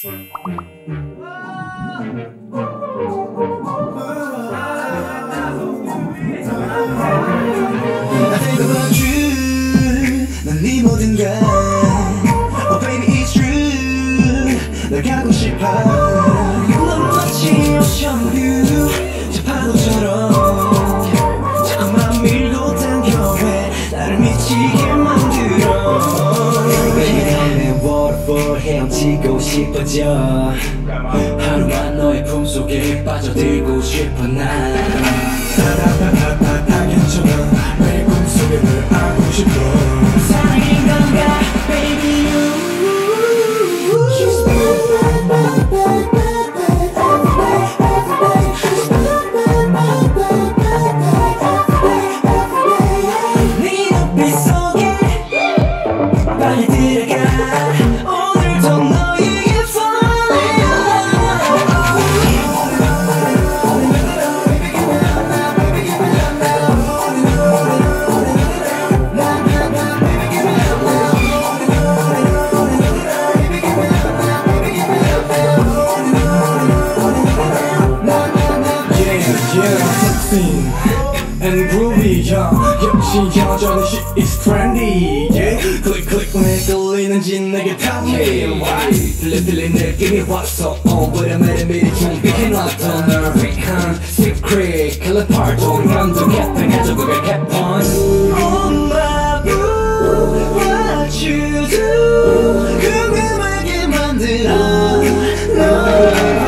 I think about you 넌네 모든 걸 Oh baby it's true 널 가고 싶어 싶어져 하루만 너의 품속에 빠져들고 싶어 난다 괜찮아 내 꿈속에 널 안고 싶어 and groovy, yeah. 역시 여전히 she is trendy, yeah. 클릭 클릭 왜 끌리는지 내게 tell me why. 들려 들린 느낌이 왔어. Oh, wait a minute, 미리 준비해놨던 널 위한 secret. 킬러 파도 연동했던 가족을 개펀. 엄마 what you do 궁금하게 만들어 널